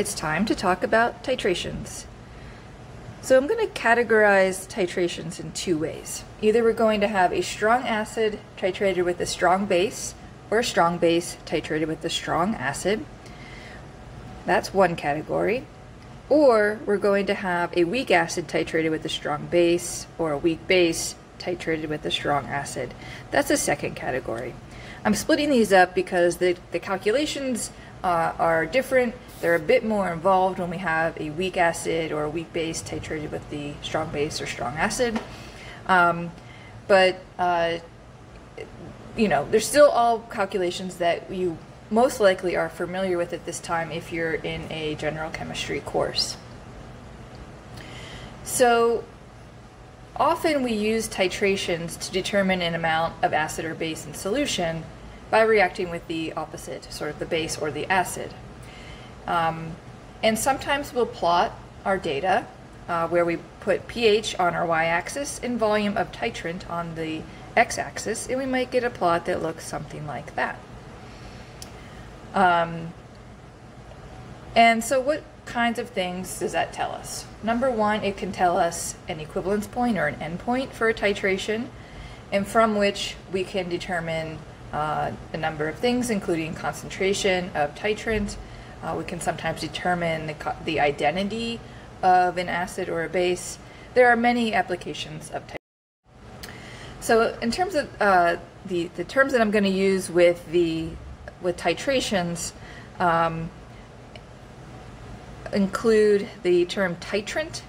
it's time to talk about titrations. So I'm going to categorize titrations in two ways. Either we're going to have a strong acid titrated with a strong base, or a strong base titrated with a strong acid. That's one category. Or we're going to have a weak acid titrated with a strong base, or a weak base titrated with a strong acid. That's a second category. I'm splitting these up because the, the calculations uh, are different. They're a bit more involved when we have a weak acid or a weak base titrated with the strong base or strong acid. Um, but, uh, you know, they're still all calculations that you most likely are familiar with at this time if you're in a general chemistry course. So often we use titrations to determine an amount of acid or base in solution by reacting with the opposite, sort of the base or the acid. Um, and sometimes we'll plot our data uh, where we put pH on our y-axis and volume of titrant on the x-axis, and we might get a plot that looks something like that. Um, and so what kinds of things does that tell us? Number one, it can tell us an equivalence point or an endpoint for a titration, and from which we can determine uh, a number of things, including concentration of titrant. Uh, we can sometimes determine the, the identity of an acid or a base. There are many applications of titration. So in terms of uh, the, the terms that I'm going to use with the with titrations um, include the term titrant.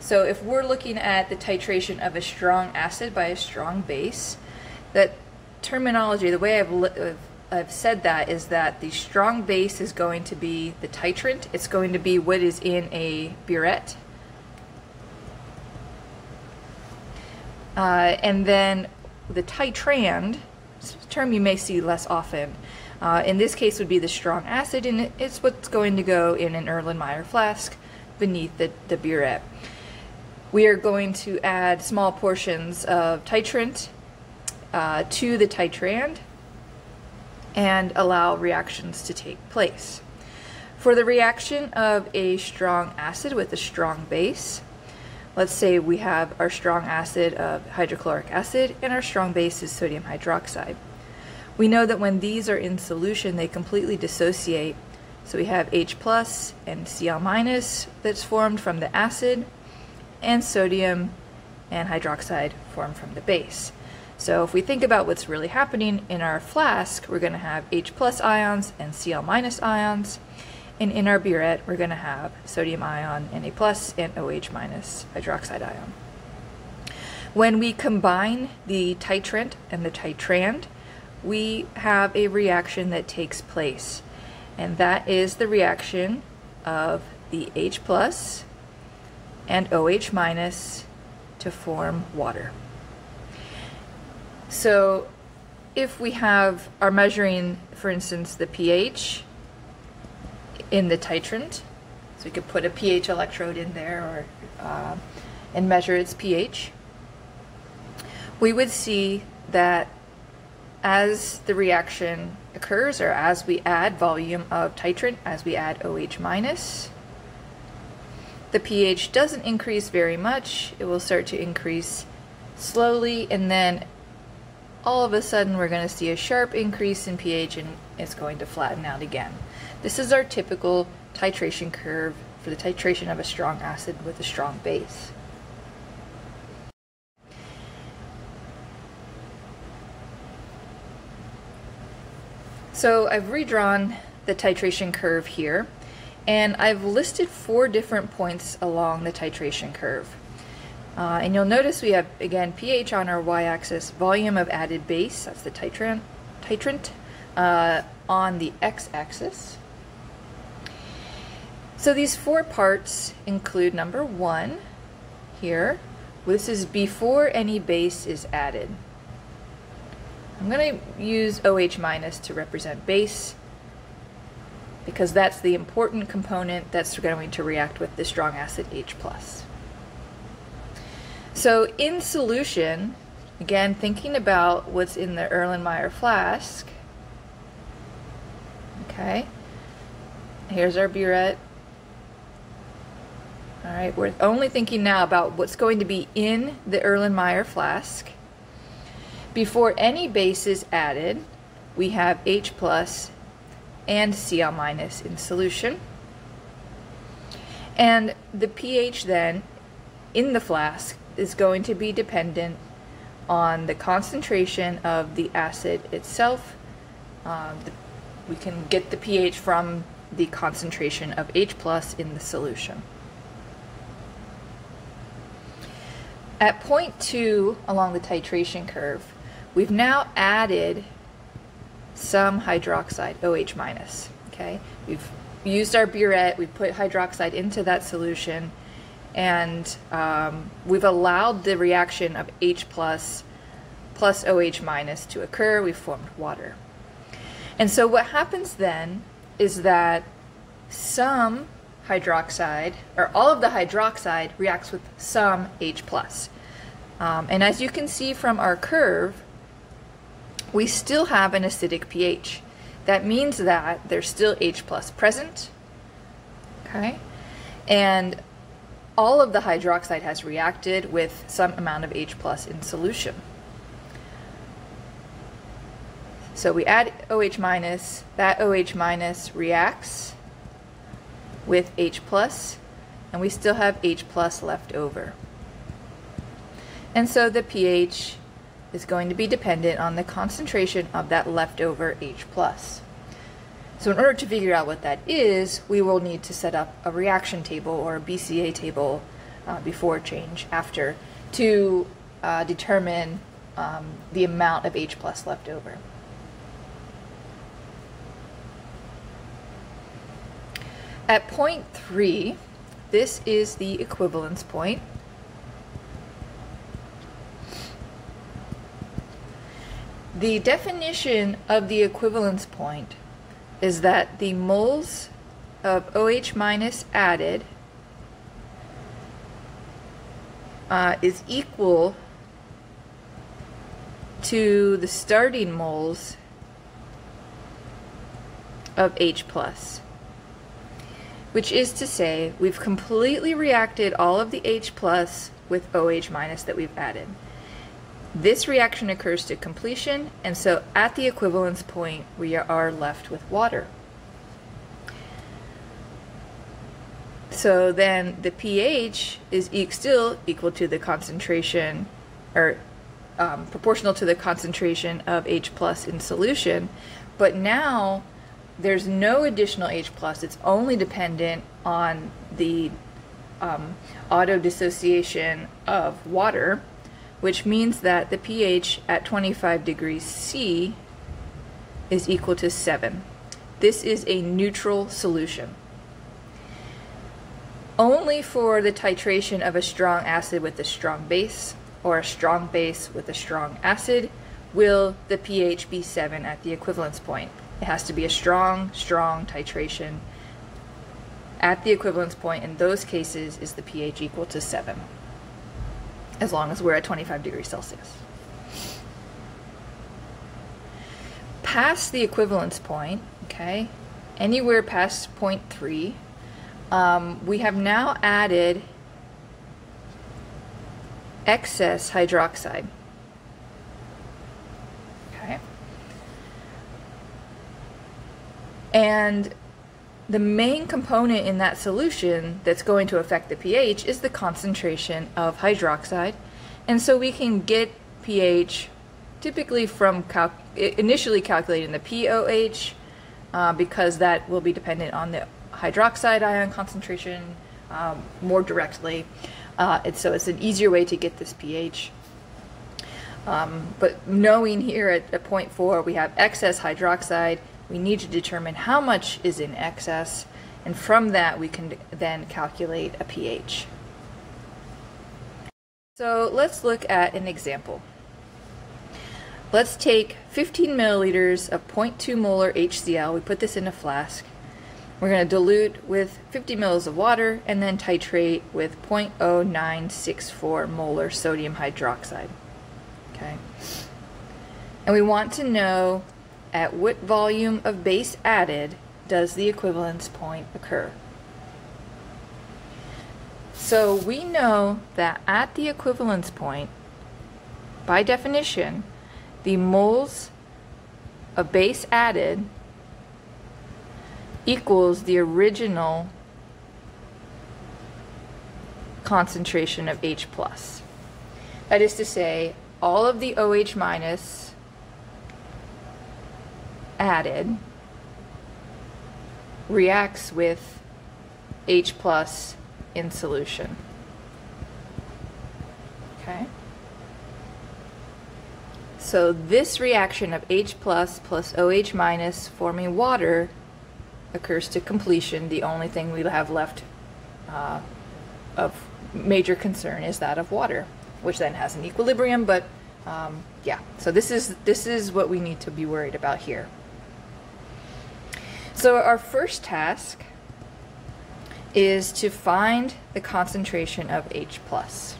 So if we're looking at the titration of a strong acid by a strong base, that terminology, the way I've, I've said that is that the strong base is going to be the titrant. It's going to be what is in a burette. Uh, and then the titrand, term you may see less often, uh, in this case would be the strong acid, and it's what's going to go in an Erlenmeyer flask beneath the, the burette. We are going to add small portions of titrant uh, to the titrand and allow reactions to take place. For the reaction of a strong acid with a strong base, let's say we have our strong acid of hydrochloric acid and our strong base is sodium hydroxide. We know that when these are in solution, they completely dissociate. So we have H plus and Cl minus that's formed from the acid, and sodium and hydroxide formed from the base. So if we think about what's really happening in our flask, we're going to have H plus ions and Cl minus ions. And in our burette, we're going to have sodium ion, Na plus, and OH minus hydroxide ion. When we combine the titrant and the titrand, we have a reaction that takes place. And that is the reaction of the H plus and OH minus to form water. So if we have, are measuring, for instance, the pH in the titrant, so we could put a pH electrode in there or uh, and measure its pH, we would see that as the reaction occurs or as we add volume of titrant, as we add OH minus, the pH doesn't increase very much. It will start to increase slowly and then all of a sudden we're going to see a sharp increase in pH and it's going to flatten out again. This is our typical titration curve for the titration of a strong acid with a strong base. So I've redrawn the titration curve here and I've listed four different points along the titration curve. Uh, and you'll notice we have, again, pH on our y-axis, volume of added base, that's the titrant, titrant uh, on the x-axis. So these four parts include number one here. This is before any base is added. I'm going to use OH minus to represent base because that's the important component that's going to react with the strong acid H+. plus. So in solution, again, thinking about what's in the Erlenmeyer flask, okay, here's our burette All right, we're only thinking now about what's going to be in the Erlenmeyer flask. Before any base is added, we have H plus and Cl minus in solution. And the pH then in the flask is going to be dependent on the concentration of the acid itself. Uh, the, we can get the pH from the concentration of H plus in the solution. At point two along the titration curve, we've now added some hydroxide, OH minus. Okay, we've used our burette, We've put hydroxide into that solution, and um, we've allowed the reaction of H plus plus OH minus to occur. We've formed water. And so what happens then is that some hydroxide, or all of the hydroxide, reacts with some H plus. Um, and as you can see from our curve, we still have an acidic pH. That means that there's still H plus present, okay? And all of the hydroxide has reacted with some amount of H plus in solution. So we add OH minus, that OH minus reacts with H plus, and we still have H plus left over. And so the pH is going to be dependent on the concentration of that leftover H plus. So in order to figure out what that is, we will need to set up a reaction table or a BCA table uh, before change after to uh, determine um, the amount of H plus left over. At point 3, this is the equivalence point. The definition of the equivalence point is that the moles of OH minus added uh, is equal to the starting moles of H plus. Which is to say, we've completely reacted all of the H plus with OH minus that we've added. This reaction occurs to completion, and so at the equivalence point, we are left with water. So then the pH is e still equal to the concentration, or um, proportional to the concentration of H plus in solution, but now there's no additional H plus. It's only dependent on the um, auto dissociation of water which means that the pH at 25 degrees C is equal to 7. This is a neutral solution. Only for the titration of a strong acid with a strong base or a strong base with a strong acid will the pH be 7 at the equivalence point. It has to be a strong, strong titration. At the equivalence point in those cases is the pH equal to 7 as long as we're at 25 degrees Celsius. Past the equivalence point, okay, anywhere past point 3, um, we have now added excess hydroxide. Okay. And the main component in that solution that's going to affect the pH is the concentration of hydroxide. And so we can get pH typically from cal initially calculating the POH uh, because that will be dependent on the hydroxide ion concentration um, more directly. Uh, and so it's an easier way to get this pH. Um, but knowing here at, at point four we have excess hydroxide, we need to determine how much is in excess, and from that we can then calculate a pH. So let's look at an example. Let's take 15 milliliters of 0.2 molar HCl, we put this in a flask. We're going to dilute with 50 mils of water and then titrate with 0.0964 molar sodium hydroxide. Okay. And we want to know at what volume of base added does the equivalence point occur? So we know that at the equivalence point, by definition, the moles of base added equals the original concentration of H plus. That is to say, all of the OH minus added reacts with H plus in solution. Okay? So this reaction of H plus plus OH minus forming water occurs to completion. The only thing we have left uh, of major concern is that of water, which then has an equilibrium, but um, yeah, so this is, this is what we need to be worried about here. So our first task is to find the concentration of H+. Plus.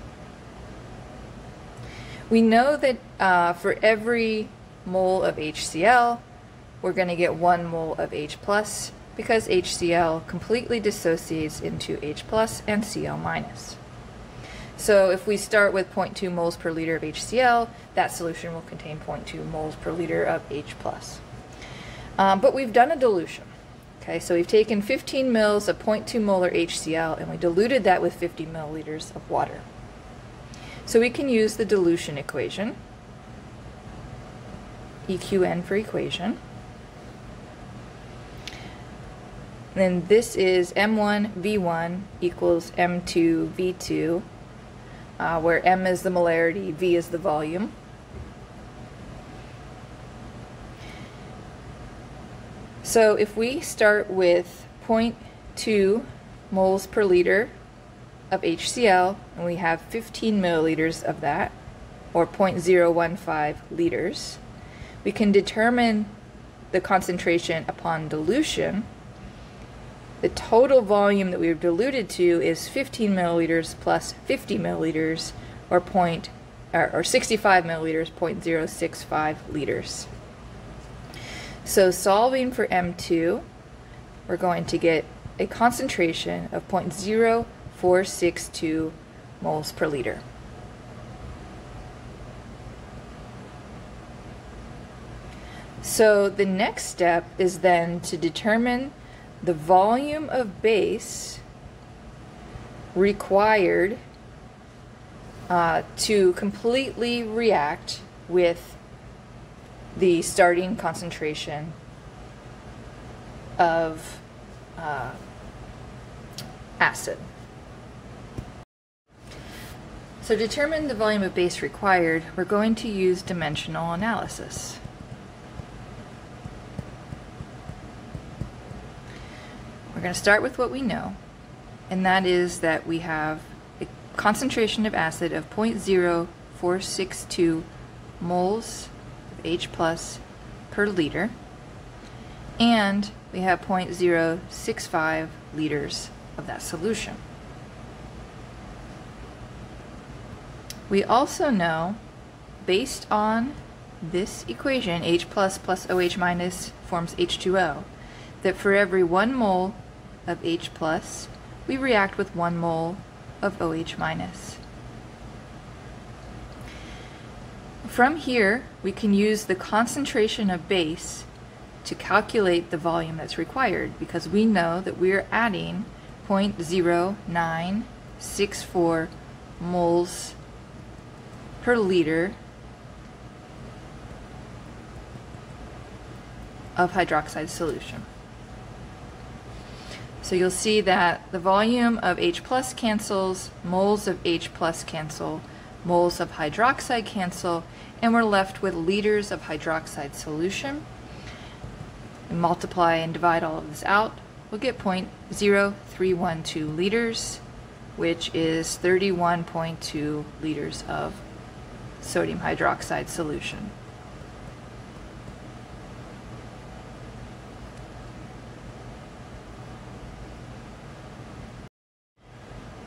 We know that uh, for every mole of HCl, we're going to get one mole of H plus because HCl completely dissociates into H plus and Cl minus. So if we start with 0.2 moles per liter of HCl, that solution will contain 0.2 moles per liter of H+. Um, but we've done a dilution. Okay, so we've taken 15 mils of 0.2 molar HCl and we diluted that with 50 milliliters of water. So we can use the dilution equation, EQN for equation. Then this is M1 V1 equals M2 V2 uh, where M is the molarity, V is the volume. So if we start with 0.2 moles per liter of HCl, and we have 15 milliliters of that, or 0.015 liters, we can determine the concentration upon dilution the total volume that we've diluted to is 15 milliliters plus 50 milliliters, or point, or, or 65 milliliters, 0.065 liters. So solving for M2, we're going to get a concentration of 0.0462 moles per liter. So the next step is then to determine the volume of base required uh, to completely react with the starting concentration of uh, acid. So to determine the volume of base required, we're going to use dimensional analysis. We're going to start with what we know, and that is that we have a concentration of acid of 0.0462 moles H plus per liter, and we have 0.065 liters of that solution. We also know, based on this equation, H plus plus OH minus forms H2O, that for every one mole of H plus, we react with 1 mole of OH minus. From here, we can use the concentration of base to calculate the volume that's required because we know that we're adding 0.0964 moles per liter of hydroxide solution. So you'll see that the volume of H plus cancels, moles of H plus cancel, moles of hydroxide cancel, and we're left with liters of hydroxide solution. And multiply and divide all of this out, we'll get 0.0312 liters, which is 31.2 liters of sodium hydroxide solution.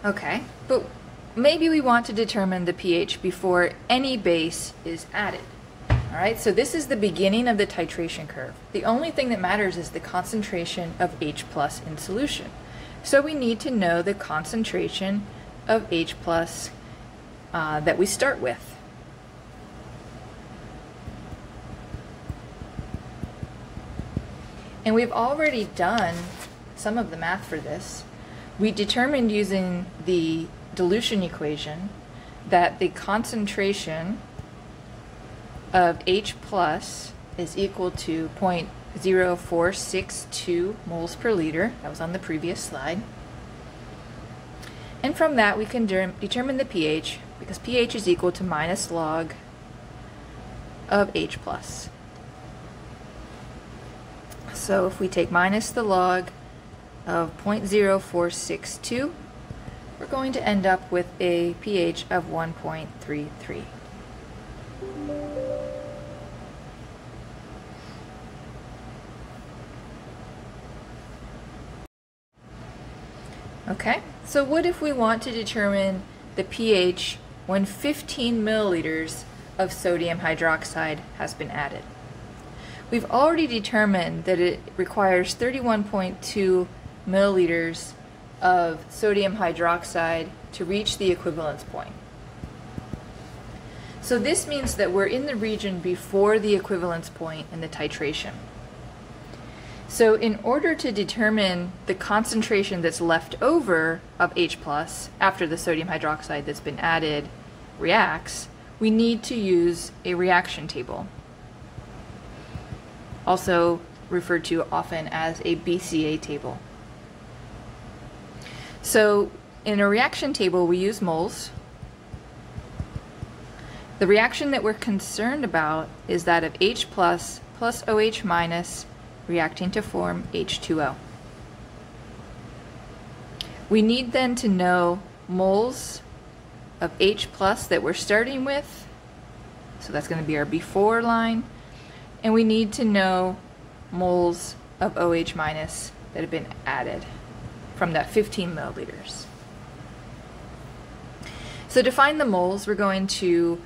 Okay, maybe we want to determine the pH before any base is added. All right, so this is the beginning of the titration curve. The only thing that matters is the concentration of H plus in solution. So we need to know the concentration of H plus uh, that we start with. And we've already done some of the math for this. We determined using the dilution equation that the concentration of H plus is equal to 0.0462 moles per liter. That was on the previous slide. And from that we can de determine the pH because pH is equal to minus log of H plus. So if we take minus the log of 0.0462, we're going to end up with a pH of 1.33. Okay, so what if we want to determine the pH when 15 milliliters of sodium hydroxide has been added? We've already determined that it requires 31.2 milliliters of sodium hydroxide to reach the equivalence point. So this means that we're in the region before the equivalence point in the titration. So in order to determine the concentration that's left over of H plus after the sodium hydroxide that's been added reacts, we need to use a reaction table also referred to often as a BCA table. So in a reaction table, we use moles. The reaction that we're concerned about is that of H plus plus OH minus reacting to form H2O. We need then to know moles of H plus that we're starting with. So that's going to be our before line and we need to know moles of OH minus that have been added from that 15 milliliters. So to find the moles, we're going to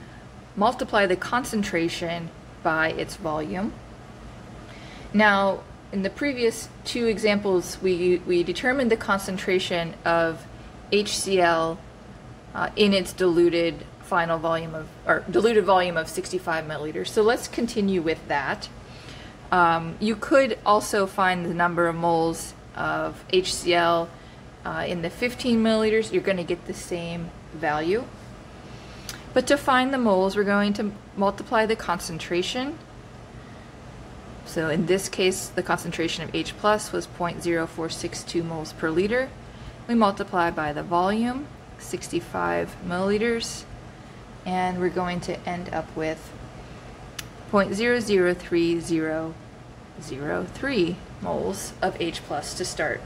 multiply the concentration by its volume. Now, in the previous two examples, we, we determined the concentration of HCl uh, in its diluted final volume of, or diluted volume of 65 milliliters. So let's continue with that. Um, you could also find the number of moles of HCl uh, in the 15 milliliters. You're going to get the same value. But to find the moles, we're going to multiply the concentration. So in this case, the concentration of H plus was 0.0462 moles per liter. We multiply by the volume, 65 milliliters, and we're going to end up with 0.003003 moles of H plus to start.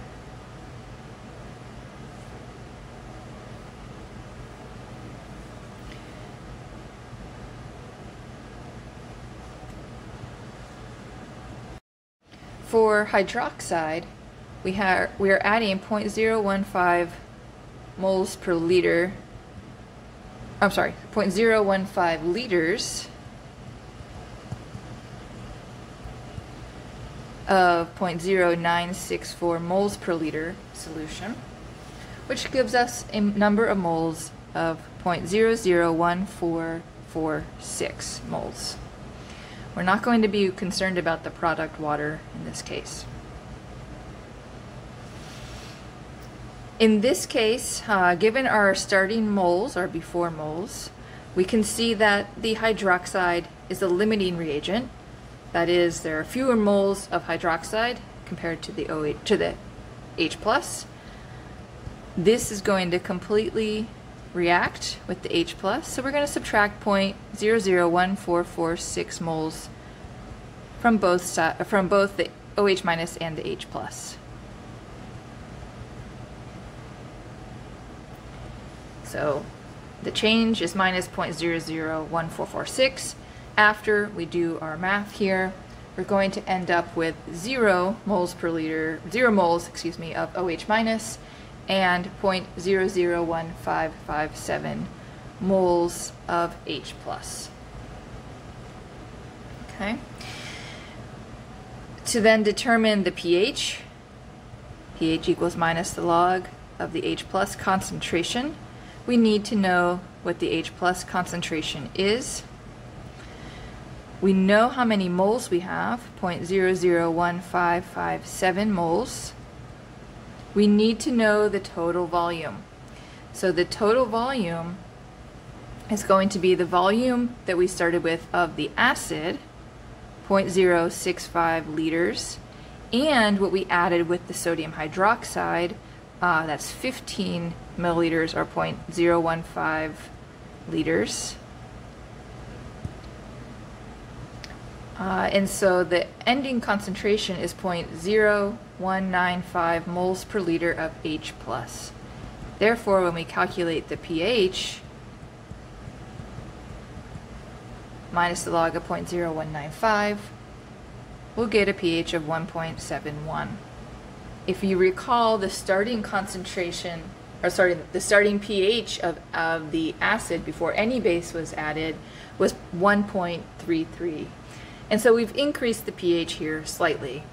For hydroxide, we, have, we are adding 0.015 moles per liter I'm sorry, 0.015 liters of 0.0964 moles per liter solution, which gives us a number of moles of 0.001446 moles. We're not going to be concerned about the product water in this case. In this case, uh, given our starting moles, our before moles, we can see that the hydroxide is a limiting reagent. That is, there are fewer moles of hydroxide compared to the to the H+. plus. This is going to completely react with the H+, plus, so we're going to subtract 0.001446 moles from both, from both the OH minus and the H+. plus. So the change is minus 0.001446. After we do our math here, we're going to end up with zero moles per liter, zero moles, excuse me, of OH minus and 0.001557 moles of H plus. Okay. To then determine the pH, pH equals minus the log of the H plus concentration we need to know what the H plus concentration is. We know how many moles we have, 0.001557 moles. We need to know the total volume. So the total volume is going to be the volume that we started with of the acid, 0.065 liters, and what we added with the sodium hydroxide, uh, that's 15 milliliters or 0.015 liters. Uh, and so the ending concentration is 0.0195 moles per liter of H+. plus. Therefore, when we calculate the pH, minus the log of 0.0195, we'll get a pH of 1.71. If you recall, the starting concentration, or sorry, the starting pH of, of the acid before any base was added was 1.33. And so we've increased the pH here slightly.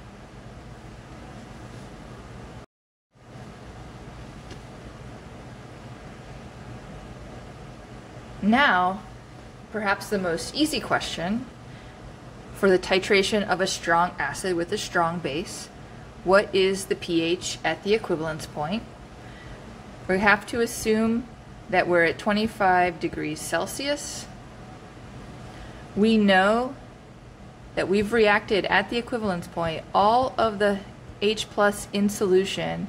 Now, perhaps the most easy question for the titration of a strong acid with a strong base, what is the pH at the equivalence point? We have to assume that we're at 25 degrees Celsius. We know that we've reacted at the equivalence point all of the H plus in solution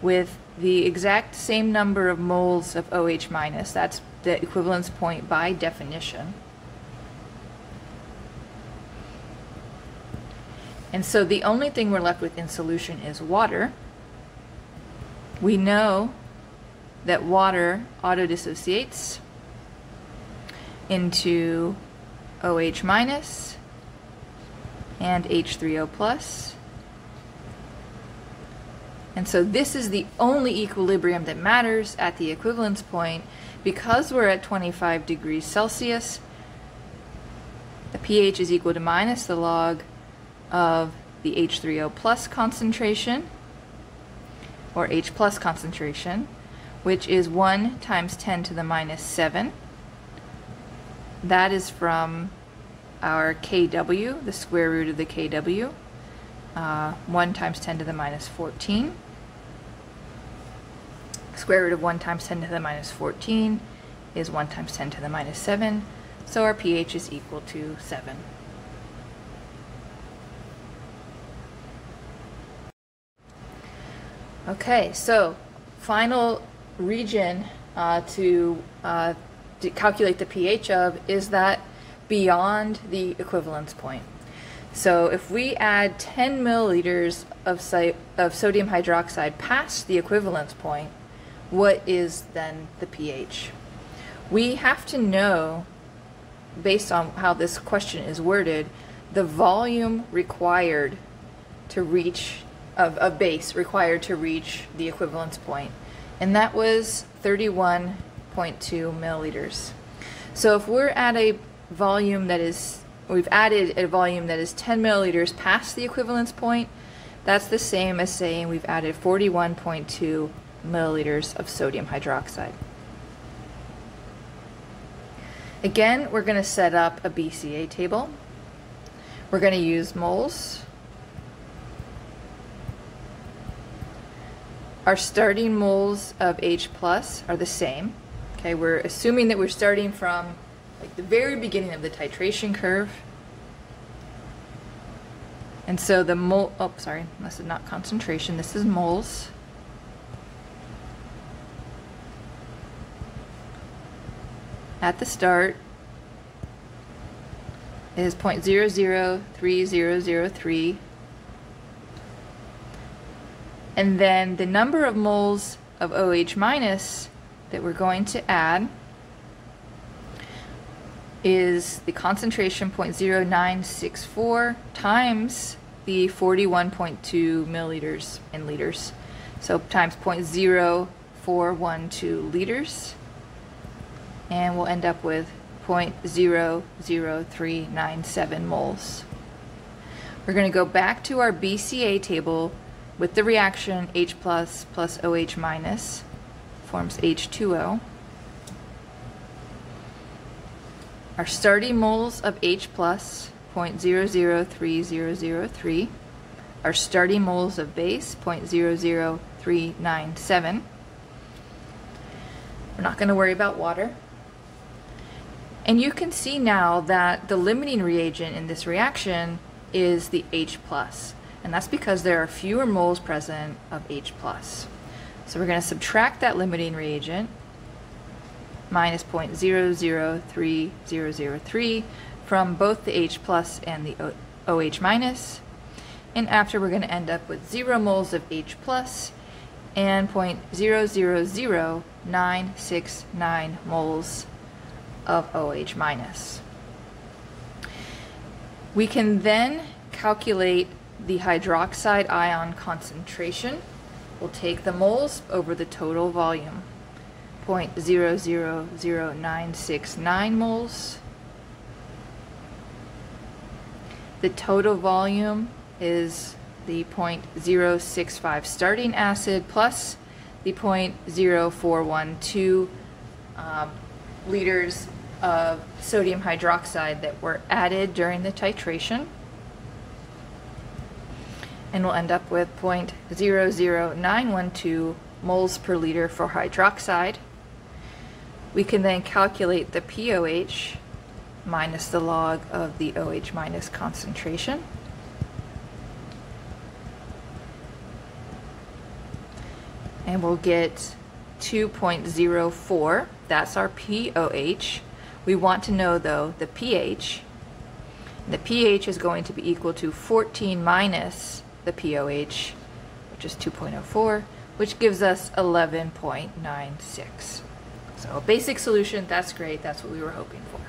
with the exact same number of moles of OH minus. That's the equivalence point by definition. And so the only thing we're left with in solution is water. We know that water autodissociates into OH minus and H3O plus. And so this is the only equilibrium that matters at the equivalence point because we're at 25 degrees Celsius. The pH is equal to minus the log of the H3O plus concentration or H plus concentration which is 1 times 10 to the minus 7. That is from our kW, the square root of the kW, uh, 1 times 10 to the minus 14. Square root of 1 times 10 to the minus 14 is 1 times 10 to the minus 7, so our pH is equal to 7. Okay, so final region uh, to, uh, to calculate the pH of is that beyond the equivalence point. So if we add 10 milliliters of, of sodium hydroxide past the equivalence point, what is then the pH? We have to know, based on how this question is worded, the volume required to reach, of, of base required to reach the equivalence point. And that was 31.2 milliliters. So if we're at a volume that is, we've added a volume that is 10 milliliters past the equivalence point, that's the same as saying we've added 41.2 milliliters of sodium hydroxide. Again, we're going to set up a BCA table. We're going to use moles. Our starting moles of H plus are the same. Okay, we're assuming that we're starting from like the very beginning of the titration curve. And so the mole, oh, sorry, this is not concentration, this is moles. At the start is 0.003003. And then the number of moles of OH minus that we're going to add is the concentration 0.0964 times the 41.2 milliliters in liters. So times 0.0412 liters. And we'll end up with 0.00397 moles. We're going to go back to our BCA table with the reaction H plus plus OH minus forms H2O. Our starting moles of H plus, 0.003003, our starting moles of base, 0.00397. We're not going to worry about water. And you can see now that the limiting reagent in this reaction is the H+. And that's because there are fewer moles present of H+. Plus. So we're going to subtract that limiting reagent, minus 0.003003, from both the H plus and the OH minus. And after we're going to end up with 0 moles of H plus and 0.000969 moles of OH minus. We can then calculate the hydroxide ion concentration. We'll take the moles over the total volume. 0.000969 moles. The total volume is the 0.065 starting acid plus the 0.0412 um, liters of sodium hydroxide that were added during the titration. And we'll end up with 0.00912 moles per liter for hydroxide. We can then calculate the POH minus the log of the OH minus concentration. And we'll get 2.04. That's our POH. We want to know, though, the pH. The pH is going to be equal to 14 minus the POH, which is 2.04, which gives us 11.96. So basic solution, that's great. That's what we were hoping for.